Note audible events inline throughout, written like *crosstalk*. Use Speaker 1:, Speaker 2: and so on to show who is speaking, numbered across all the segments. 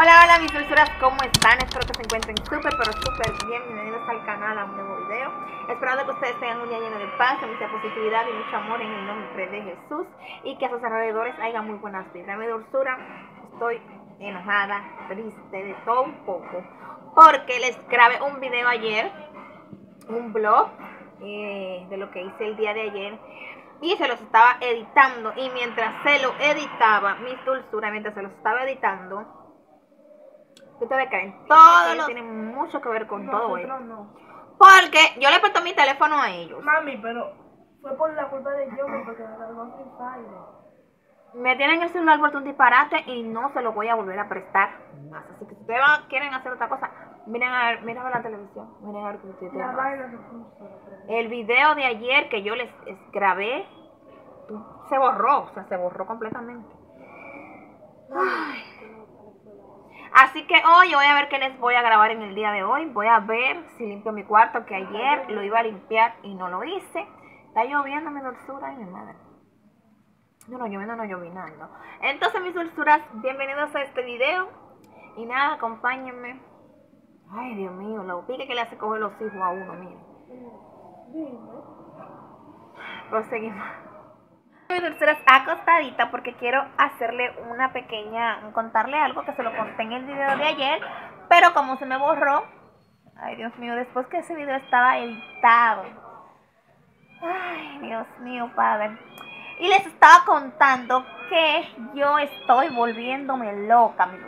Speaker 1: Hola, hola mis dulzuras, ¿cómo están? Espero que se encuentren súper, pero súper bien. Bienvenidos al canal a un nuevo video. Esperando que ustedes tengan un día lleno de paz, de mucha positividad y mucho amor en el nombre de Jesús. Y que a sus alrededores haya muy buenas vibras. Mi dulzura, estoy enojada, triste, de todo un poco. Porque les grabé un video ayer, un blog eh, de lo que hice el día de ayer y se los estaba editando y mientras se lo editaba, mis dulzuras, mientras se los estaba editando, ustedes creen, todo lo tiene mucho que ver con todo esto.
Speaker 2: no.
Speaker 1: Porque yo le presto mi teléfono a ellos.
Speaker 2: Mami, pero fue por la culpa de yo porque me cargó Free Fire.
Speaker 1: Me tienen el celular por un disparate y no se lo voy a volver a prestar más. Así que si ustedes van- quieren hacer otra cosa, miren a ver, miren a ver la televisión, miren a ver qué tienen. El video de ayer que yo les les grabé se borró, o sea, se borró completamente. Ay. Así que hoy voy a ver qué les voy a grabar en el día de hoy. Voy a ver si limpio mi cuarto, que ayer lo iba a limpiar y no lo hice. Está lloviendo mi dulzura y mi madre. No, no, lloviendo, no llovinando. Entonces, mis dulzuras, bienvenidos a este video. Y nada, acompáñenme. Ay, Dios mío, lo pique que le hace coger los hijos a uno, miren. Proseguimos. Mi dulzura es acostadita porque quiero hacerle una pequeña, contarle algo que se lo conté en el video de ayer, pero como se me borró, ay Dios mío, después que ese video estaba editado. Ay, Dios mío, padre. Y les estaba contando que yo estoy volviéndome loca, mi.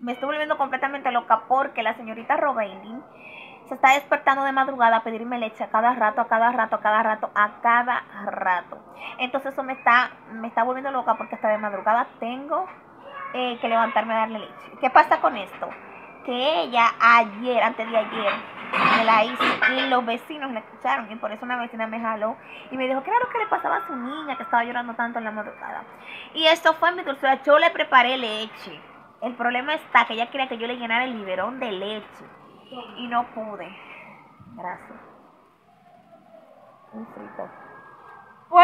Speaker 1: Me estoy volviendo completamente loca porque la señorita Robailin se está despertando de madrugada a pedirme leche a cada rato, a cada rato, a cada rato, a cada rato. Entonces eso me está, me está volviendo loca porque hasta de madrugada tengo eh, que levantarme a darle leche. ¿Qué pasa con esto? Que ella ayer, antes de ayer, me la hizo y los vecinos la escucharon y por eso una vecina me jaló y me dijo, claro que le pasaba a su niña que estaba llorando tanto en la madrugada. Y esto fue mi dulzura, yo le preparé leche. El problema está que ella quería que yo le llenara el biberón de leche y no pude. Gracias. Un frito.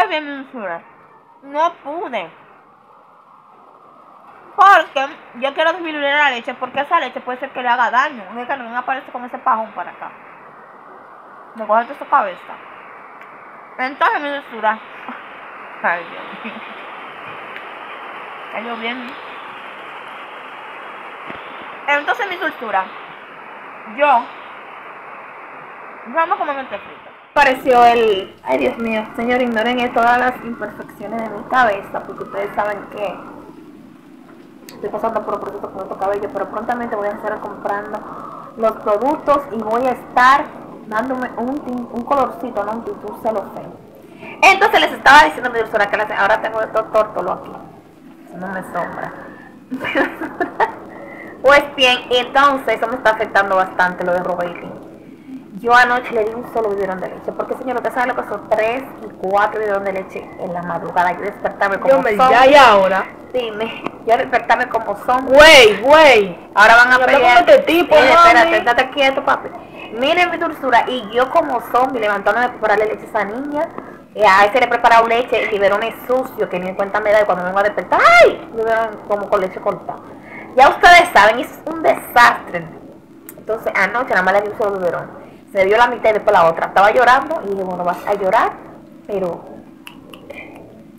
Speaker 1: Mi dulzura, no pude. Porque yo quiero disminuir la leche, porque esa leche puede ser que le haga daño. Es que no me aparece con ese pajón para acá. Me coge su cabeza. Entonces, mi dulzura. *laughs* Ay, Dios mío. Entonces, mi dulzura. Yo. Vamos a comerme este frito. Pareció el. Ay, Dios mío. Señor, ignoren todas las imperfecciones de mi cabeza, porque ustedes saben que estoy pasando por un proceso con otro cabello, pero prontamente voy a estar comprando los productos y voy a estar dándome un, tin- un colorcito, no un tinte, un celofán. Entonces les estaba diciendo mi dulzura que ahora tengo estos tórtolos aquí. No me sombra. *laughs* pues bien, entonces eso me está afectando bastante lo de Robailin. Yo anoche le di un solo biberón de leche, porque señor, usted sabe lo que son tres y cuatro biberones de leche en la madrugada. Yo despertarme como
Speaker 2: Yo me
Speaker 1: zombie.
Speaker 2: ya y ahora.
Speaker 1: Dime, yo despertarme como son.
Speaker 2: Güey, güey.
Speaker 1: Ahora van a pelear.
Speaker 2: este tipo,
Speaker 1: Eh, espérate, estate quieto, papi. Miren mi dulzura. Y yo como zombie levantándome a prepararle leche a esa niña. Y a ese le he preparado leche, el biberón es sucio, que ni en cuenta me da y cuando me vengo a despertar, ¡ay! Biberón como con leche cortada. Ya ustedes saben, es un desastre. Entonces anoche nada más le di un solo biberón. Se dio la mitad y después la otra. Estaba llorando y dije, bueno, vas a llorar, pero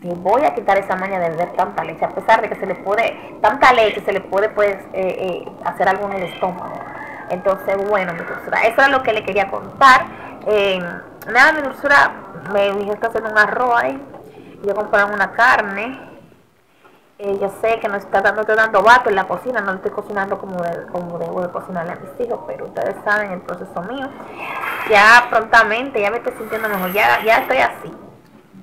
Speaker 1: te voy a quitar esa maña de beber tanta leche, a pesar de que se le puede, tanta leche se le puede pues eh, eh, hacer algo en el estómago. Entonces, bueno, mi dulzura, eso es lo que le quería contar. Eh, nada, mi dulzura, me dije que hacer un arroz ahí. Yo compré una carne. Eh, yo sé que no está estoy dando vato en la cocina, no estoy cocinando como, de- como debo de cocinarle a mis hijos, pero ustedes saben el proceso mío. Ya prontamente, ya me estoy sintiendo mejor, ya, ya estoy así.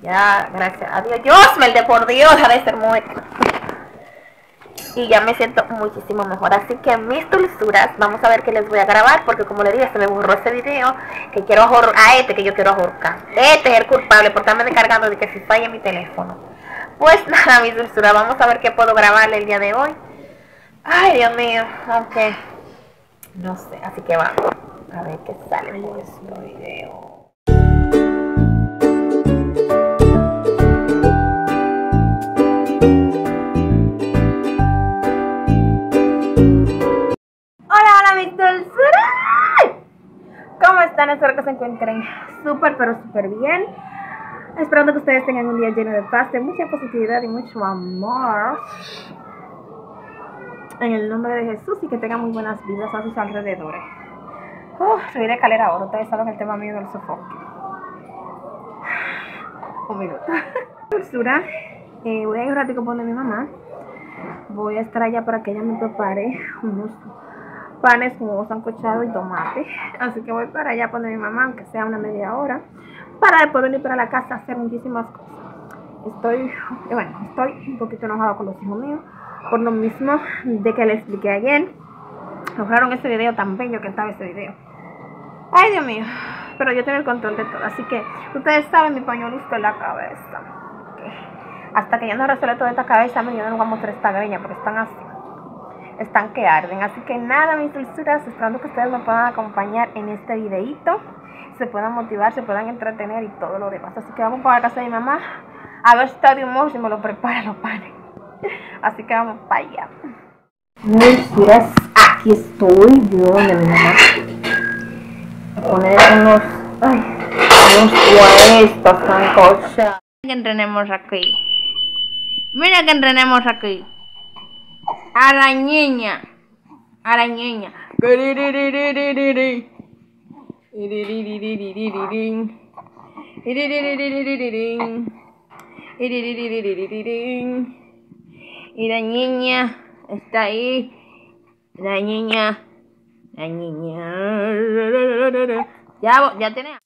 Speaker 1: Ya, gracias a Dios. Dios, de por Dios, ha de ser muerta. Y ya me siento muchísimo mejor. Así que mis dulzuras, vamos a ver qué les voy a grabar. Porque como le dije, se me borró ese video. Que quiero ahorcar. A este que yo quiero ahorcar. Este es el culpable por estarme descargando de que si falla mi teléfono. Pues *laughs* nada, mis dulzuras, vamos a ver qué puedo grabar el día de hoy. Ay, Dios mío, aunque no sé, así que vamos a ver qué sale Ay, hola, este video. ¿Cómo están? Espero que se encuentren súper, pero súper bien. Esperando que ustedes tengan un día lleno de paz, de mucha positividad y mucho amor. En el nombre de Jesús y que tengan muy buenas vidas a sus alrededores. Uf, subir de escalera ahora. Ustedes saben el tema mío del sofoque. *sighs* Un minuto. *laughs* Dulzura. Eh, voy a ir un ratico por donde mi mamá. Voy a estar allá para que ella me prepare unos panes con huevo sancochado y tomate. Así que voy para allá por donde mi mamá, aunque sea una media hora, para después venir para la casa a hacer muchísimas cosas. Estoy, bueno, estoy un poquito enojada con los hijos míos por lo mismo de que les expliqué ayer. Lograron ese video tan bello que estaba ese video. Ay, Dios mío. Pero yo tengo el control de todo. Así que ustedes saben mi pañuelito en la cabeza. Ok. Hasta que ya no resuelve toda esta cabeza, yo no voy a mostrar esta greña porque están así. Están que arden. Así que nada, mis dulzuras. Esperando que ustedes me puedan acompañar en este videito. Se puedan motivar, se puedan entretener y todo lo demás. Así que vamos para la casa de mi mamá. A ver si está de humor, si me lo prepara los panes. *laughs* Así que vamos para allá. Dulzuras, aquí estoy yo donde mi mamá. Poner unos, ay, unos puestos con cosas. Que entrenemos aquí. Mira que entrenemos aquí. A la Y la niña está ahí. La niña. La niña. Ya, ya tenés.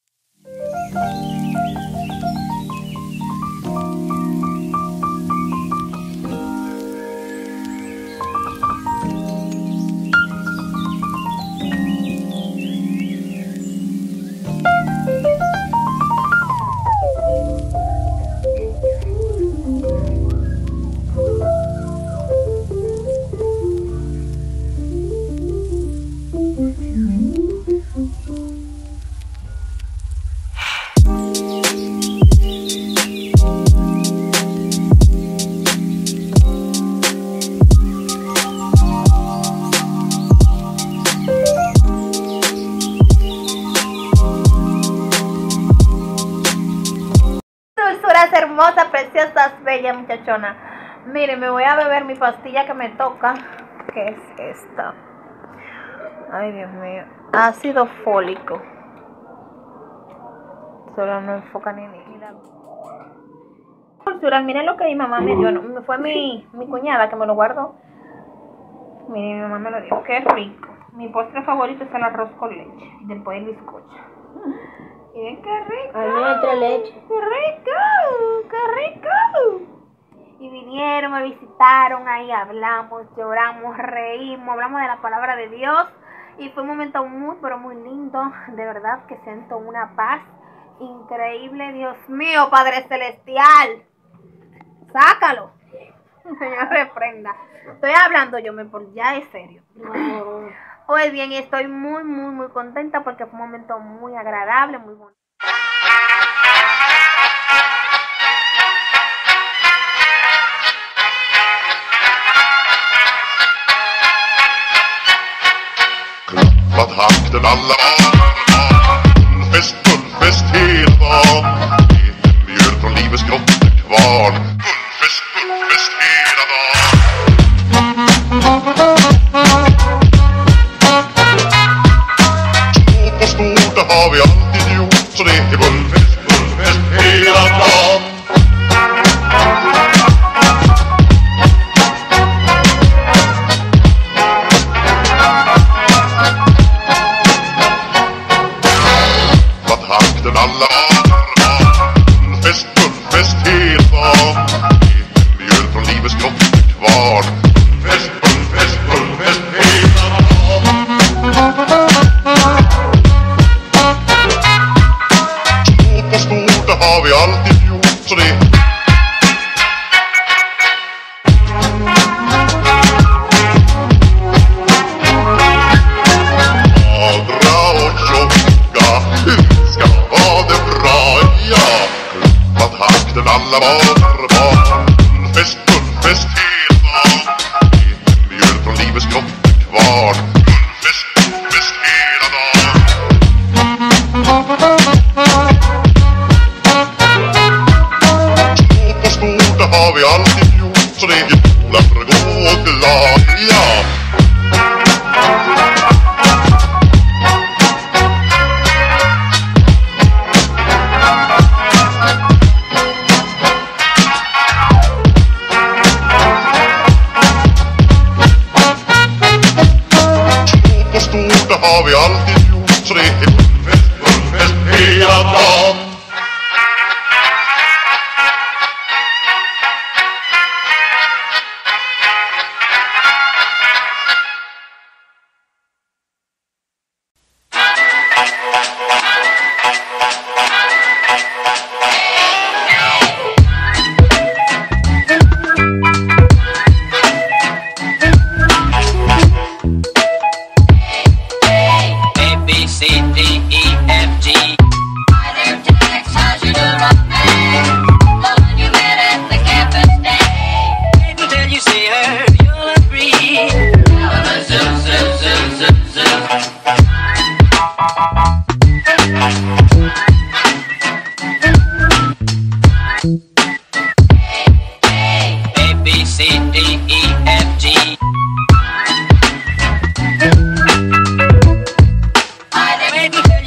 Speaker 1: Bellas, muchachona. Miren, me voy a beber mi pastilla que me toca. ¿Qué es esta? Ay, Dios mío. Ácido fólico. Solo no enfoca ni Dulzuras, miren lo que mi mamá me dio. Fue mi, mi cuñada que me lo guardó. Miren, mi mamá me lo dio. Qué rico. Mi postre favorito es el arroz con leche. Y después el bizcocho. Miren qué rico.
Speaker 2: Almendra, leche.
Speaker 1: ¡Qué rico! ¡Qué rico! Y vinieron, me visitaron, ahí hablamos, lloramos, reímos, hablamos de la palabra de Dios. Y fue un momento muy, pero muy lindo. De verdad que siento una paz increíble. Dios mío, Padre Celestial. Sácalo. *laughs* Señor, reprenda. Estoy hablando yo, me por ya es serio. Pues bien, estoy muy, muy, muy contenta porque fue un momento muy agradable, muy bonito.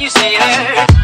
Speaker 3: you
Speaker 4: see that?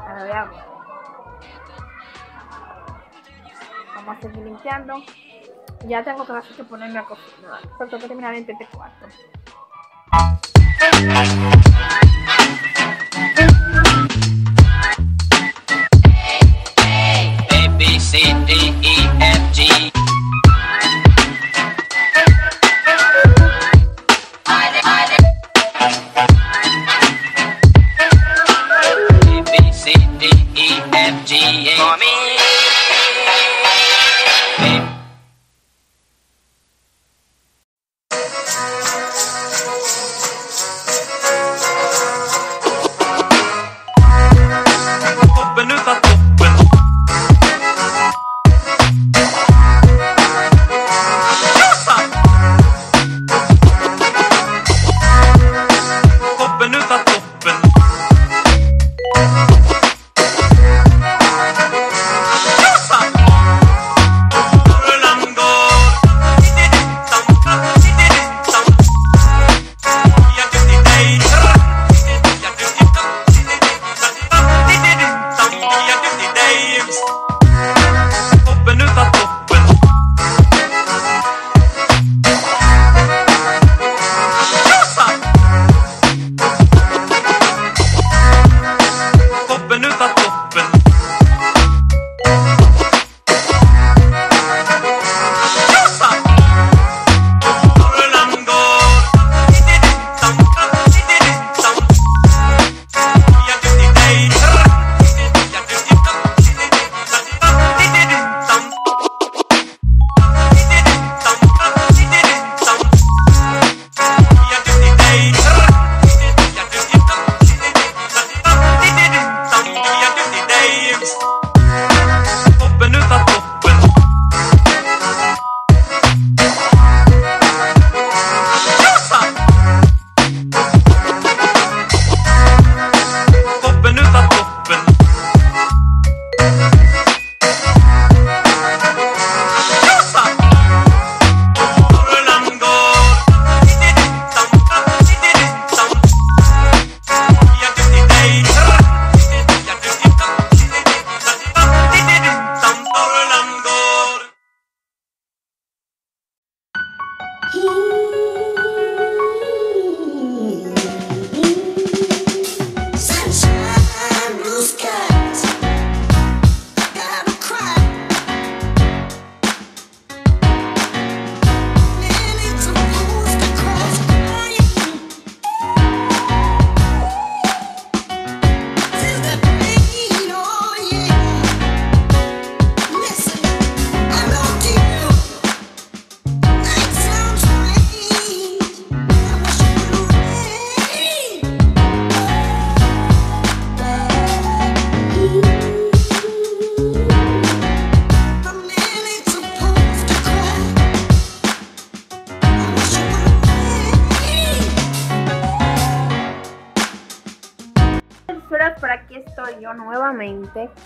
Speaker 1: Ahora veamos. Vamos a seguir limpiando. Ya tengo que hacer que ponerme a cocinar. Solo tengo terminar
Speaker 5: el tt 4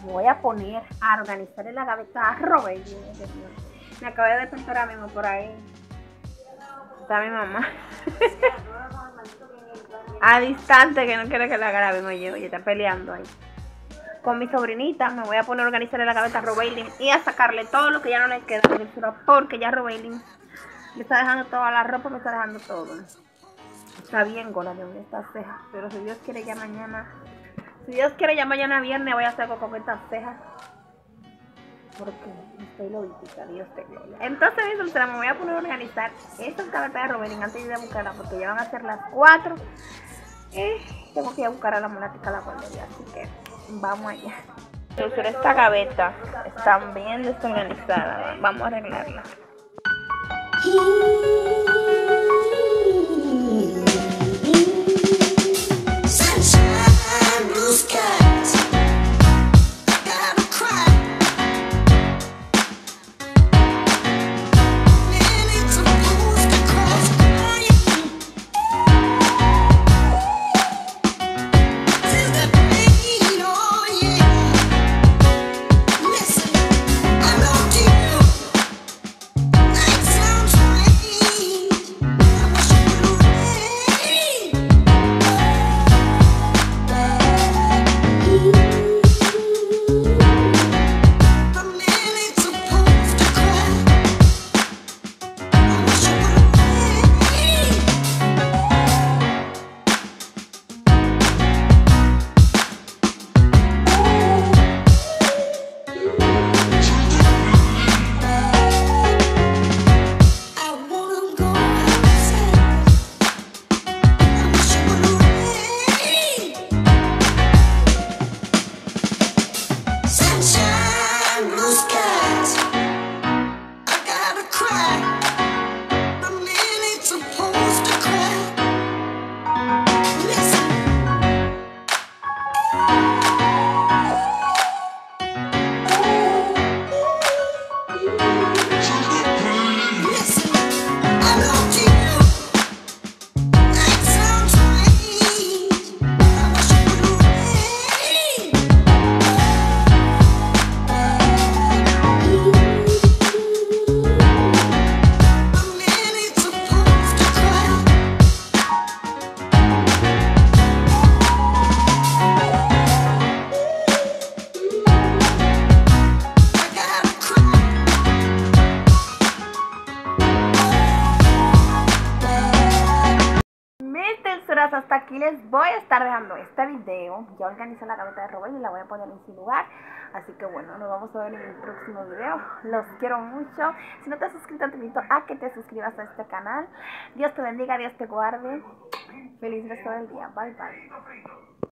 Speaker 5: Voy a poner a organizar en la gaveta a Robert. Me acabé de despertar ahora mismo por ahí. Está mi mamá. *laughs* a distante que no quiere que la grabemos yo. Y está peleando ahí. Con mi sobrinita me voy a poner a organizar en la gaveta a Robailin y a sacarle todo lo que ya no le queda. Porque ya Robailin me está dejando toda la ropa, me está dejando todo. Está bien gorda de estas cejas. Pero si Dios quiere ya mañana. Si Dios quiere ya mañana viernes voy a hacer con estas cejas. Porque estoy lobítica, Dios te gloria. Entonces mi soltera me voy a poner a organizar estas gavetas de Robin antes de ir a buscarla porque ya van a ser las 4. Y tengo que ir a buscar a la monática la guardería. Así que vamos allá. Entonces esta gaveta está bien desorganizada. Vamos a arreglarla. Voy a estar dejando este video. Ya organizé la gaveta de Robert y la voy a poner en su lugar. Así que bueno, nos vamos a ver en el próximo video. Los quiero mucho. Si no te has suscrito, te invito a que te suscribas a este canal. Dios te bendiga, Dios te guarde. Feliz resto del día. Bye bye.